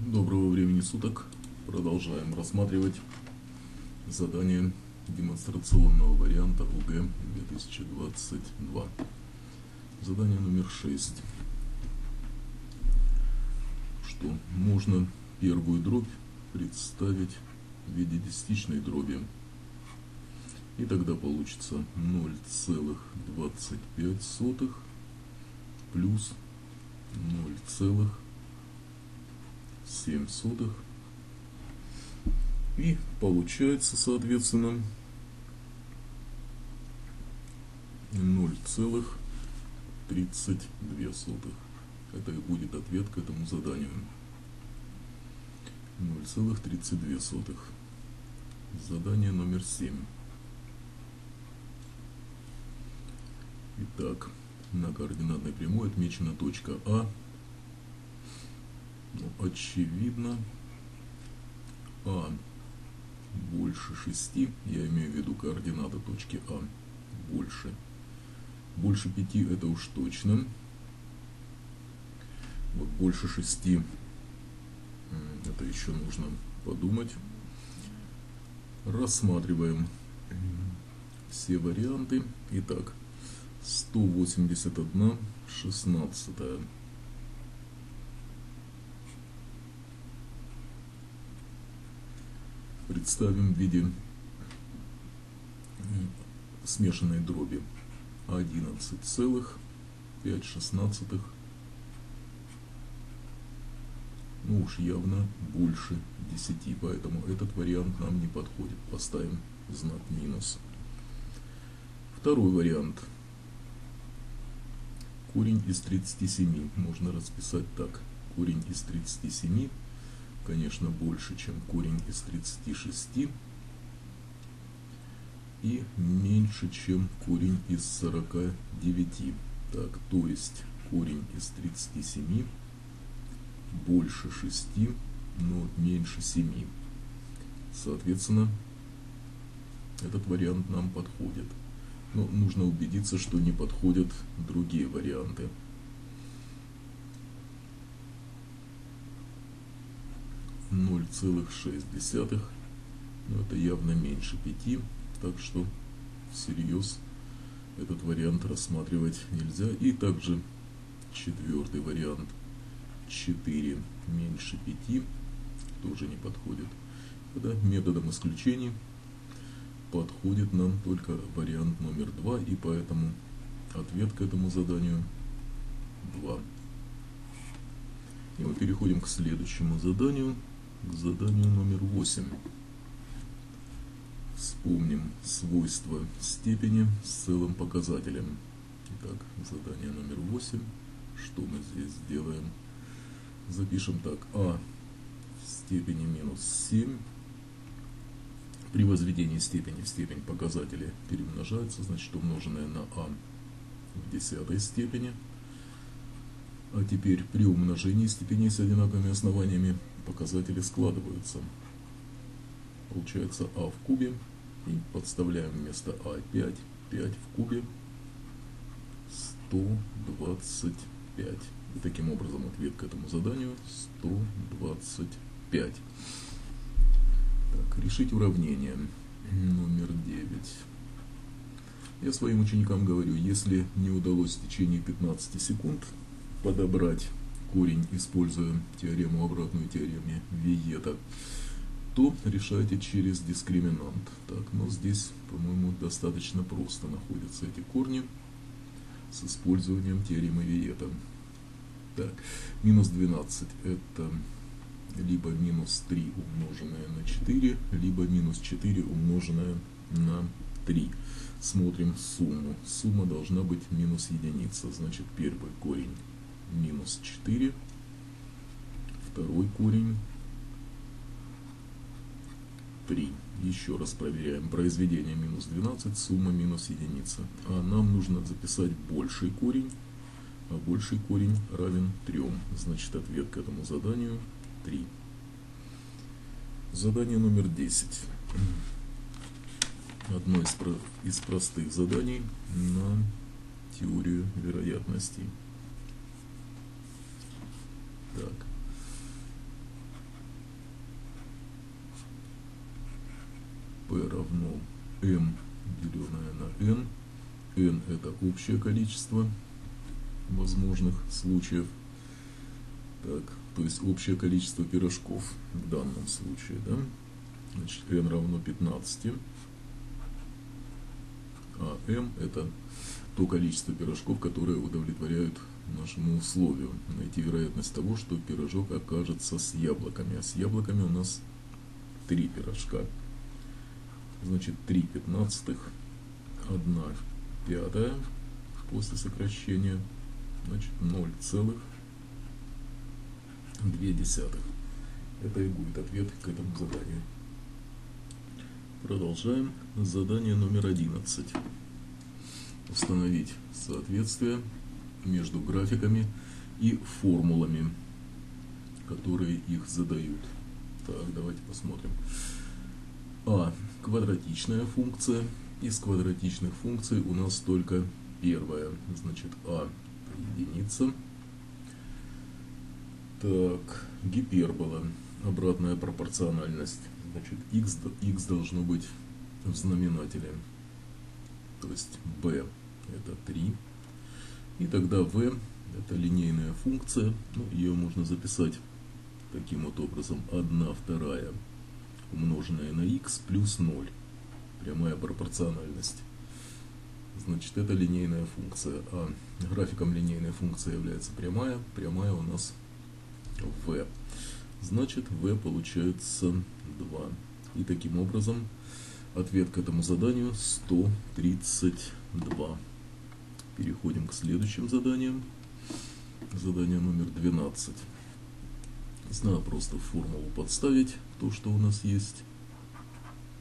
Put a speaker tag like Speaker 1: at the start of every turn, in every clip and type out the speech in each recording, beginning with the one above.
Speaker 1: Доброго времени суток. Продолжаем рассматривать задание демонстрационного варианта УГ 2022. Задание номер 6. Что можно первую дробь представить в виде десятичной дроби. И тогда получится 0,25 плюс 0,25 7 сотых. И получается, соответственно, 0,32 сотых. Это и будет ответ к этому заданию. 0,32 сотых. Задание номер 7. Итак, на координатной прямой отмечена точка А очевидно, А больше 6, я имею в виду координаты точки А, больше. Больше 5 это уж точно. Вот больше 6, это еще нужно подумать. Рассматриваем все варианты. Итак, 181 16 представим в виде смешанной дроби 11,5 шестнадцатых. Ну уж явно больше 10 поэтому этот вариант нам не подходит. Поставим знак минус. Второй вариант. Корень из 37 можно расписать так. Корень из 37 конечно, больше, чем корень из 36 и меньше, чем корень из 49. Так, то есть корень из 37 больше 6, но меньше 7. Соответственно, этот вариант нам подходит. Но нужно убедиться, что не подходят другие варианты. 0,6. Но это явно меньше 5. Так что всерьез этот вариант рассматривать нельзя. И также четвертый вариант 4 меньше 5 тоже не подходит. Тогда методом исключений подходит нам только вариант номер 2, и поэтому ответ к этому заданию 2. И мы переходим к следующему заданию к заданию номер 8. Вспомним свойства степени с целым показателем. Итак, задание номер 8. Что мы здесь сделаем? Запишем так. А в степени минус 7. При возведении степени в степень показатели перемножаются, значит умноженное на А в десятой степени. А теперь при умножении степеней с одинаковыми основаниями показатели складываются. Получается а в кубе. И подставляем вместо а 5. 5 в кубе 125. И таким образом ответ к этому заданию 125. Так, решить уравнение номер 9. Я своим ученикам говорю, если не удалось в течение 15 секунд подобрать корень, используя теорему обратную теореме Виета, то решайте через дискриминант. Так, но здесь, по-моему, достаточно просто находятся эти корни с использованием теоремы Виета. Так, минус 12 это либо минус 3 умноженное на 4, либо минус 4 умноженное на 3. Смотрим сумму. Сумма должна быть минус единица, значит первый корень минус 4, второй корень 3. Еще раз проверяем. Произведение минус 12, сумма минус единица. А нам нужно записать больший корень, а больший корень равен 3. Значит, ответ к этому заданию 3. Задание номер 10. Одно из, про из простых заданий на теорию вероятностей. Так. Равно m деленное на n. n это общее количество возможных случаев. Так, то есть общее количество пирожков в данном случае, да? Значит, n равно 15. А m это то количество пирожков, которые удовлетворяют нашему условию. Найти вероятность того, что пирожок окажется с яблоками. А с яблоками у нас 3 пирожка. Значит, 3 пятнадцатых, 1 пятая после сокращения, значит 0,2. Это и будет ответ к этому заданию. Продолжаем. Задание номер 11. Установить соответствие между графиками и формулами, которые их задают. Так, давайте посмотрим. А. Квадратичная функция. Из квадратичных функций у нас только первая. Значит, А единица. Так, гипербола. Обратная пропорциональность. Значит, x, x должно быть в знаменателе. То есть b это 3. И тогда v это линейная функция. Ну, ее можно записать таким вот образом. 1 вторая умноженное на x плюс 0. Прямая пропорциональность. Значит, это линейная функция. А графиком линейной функции является прямая. Прямая у нас v. Значит, v получается 2. И таким образом ответ к этому заданию 132. Переходим к следующим заданиям. Задание номер 12. Надо просто формулу подставить, то, что у нас есть,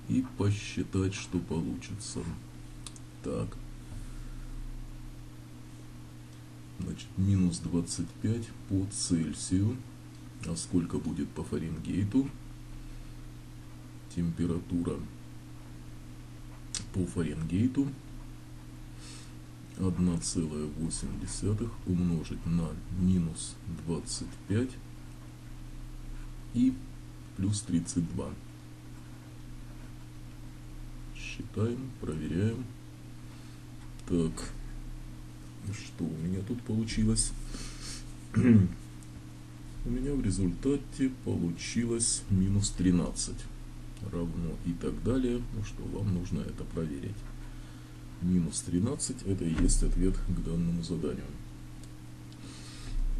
Speaker 1: и посчитать, что получится. Так. Значит, минус 25 по Цельсию. А сколько будет по Фаренгейту? Температура по Фаренгейту 1,8 умножить на минус 25 и плюс 32. Считаем, проверяем. Так, что у меня тут получилось? у меня в результате получилось минус 13 равно и так далее. Ну что, вам нужно это проверить. Минус 13 это и есть ответ к данному заданию.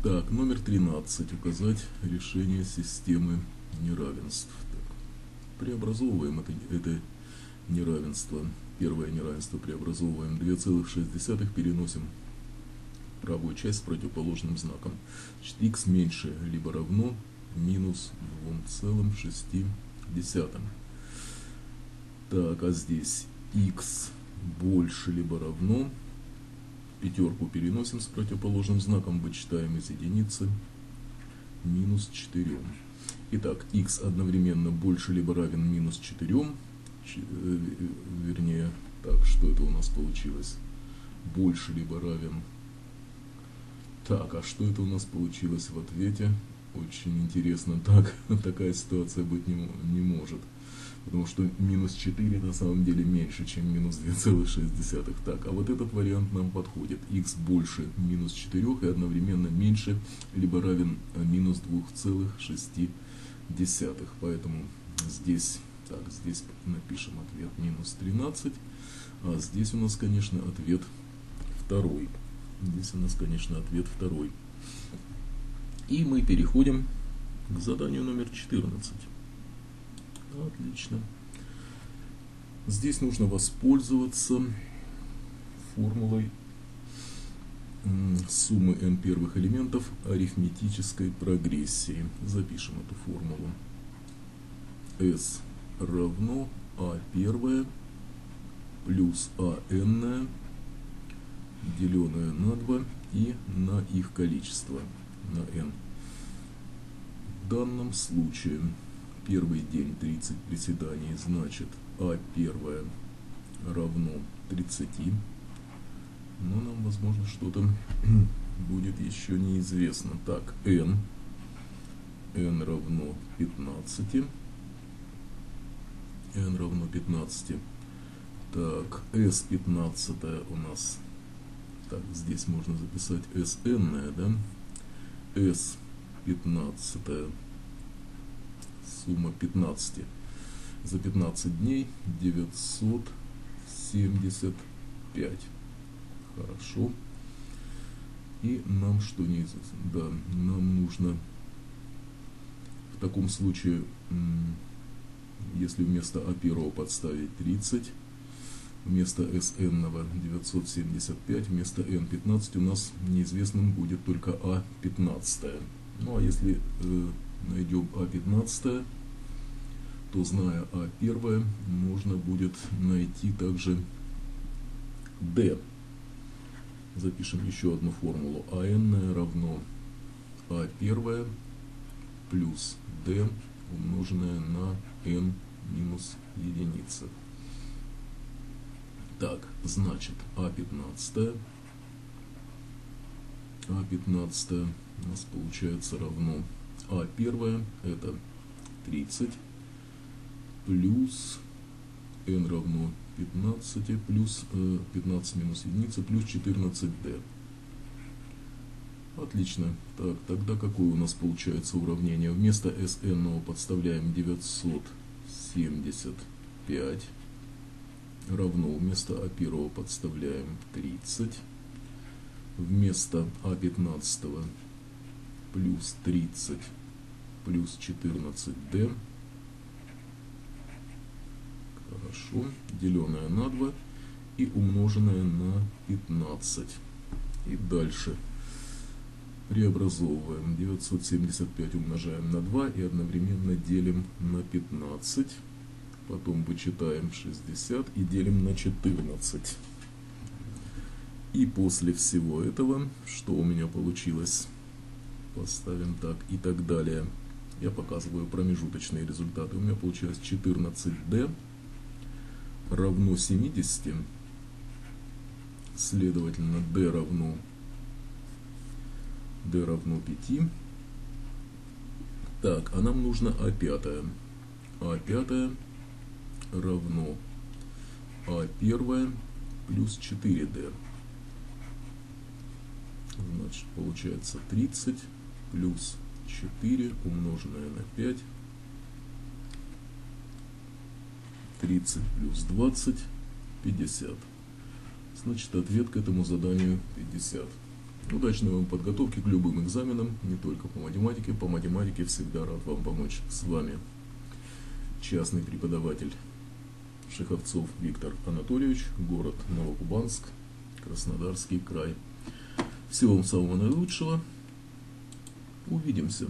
Speaker 1: Так, номер 13. Указать решение системы неравенств. Так, преобразовываем это, это неравенство. Первое неравенство преобразовываем 2,6, переносим правую часть с противоположным знаком. Значит, x меньше либо равно минус 2,6. Так, а здесь x больше либо равно Пятерку переносим с противоположным знаком, вычитаем из единицы минус 4. Итак, x одновременно больше либо равен минус 4, э, вернее, так, что это у нас получилось? Больше либо равен... Так, а что это у нас получилось в ответе? Очень интересно, так, такая ситуация быть не, не может потому что минус 4 на самом деле меньше, чем минус 2,6. Так, а вот этот вариант нам подходит. x больше минус 4 и одновременно меньше, либо равен э, минус 2,6. Поэтому здесь, так, здесь напишем ответ минус 13, а здесь у нас, конечно, ответ второй. Здесь у нас, конечно, ответ второй. И мы переходим к заданию номер 14. Отлично. Здесь нужно воспользоваться формулой суммы n первых элементов арифметической прогрессии. Запишем эту формулу. S равно a первое плюс a n деленное на 2 и на их количество, на n. В данном случае первый день 30 приседаний, значит А первое равно 30. Но нам, возможно, что-то будет еще неизвестно. Так, n. n равно 15. n равно 15. Так, S15 у нас, так, здесь можно записать SN, да? S15, сумма 15 за 15 дней 975. Хорошо. И нам что неизвестно? Да, нам нужно в таком случае, если вместо А1 подставить 30, вместо SN 975, вместо N15 у нас неизвестным будет только А15. Ну а если э, найдем А15, то зная А1, можно будет найти также D. Запишем еще одну формулу. АН равно А1 плюс D умноженное на n минус единица. Так, значит, А15 А15 у нас получается равно А1 это 30 плюс n равно 15 плюс 15 э, минус единица плюс 14d. Отлично. Так, тогда какое у нас получается уравнение? Вместо SN подставляем 975 равно вместо А1 подставляем 30 вместо А15 плюс 30 плюс 14d Хорошо. Деленное на 2 и умноженное на 15. И дальше преобразовываем. 975 умножаем на 2 и одновременно делим на 15. Потом вычитаем 60 и делим на 14. И после всего этого, что у меня получилось, поставим так и так далее. Я показываю промежуточные результаты. У меня получилось 14D равно 70, следовательно, d равно d равно 5. Так, а нам нужно А5. А5 равно А1 плюс 4D. Значит, получается 30 плюс 4 умноженное на 5 30 плюс 20, 50. Значит, ответ к этому заданию 50. Удачной вам подготовки к любым экзаменам, не только по математике. По математике всегда рад вам помочь. С вами частный преподаватель Шеховцов Виктор Анатольевич, город Новокубанск, Краснодарский край. Всего вам самого наилучшего. Увидимся.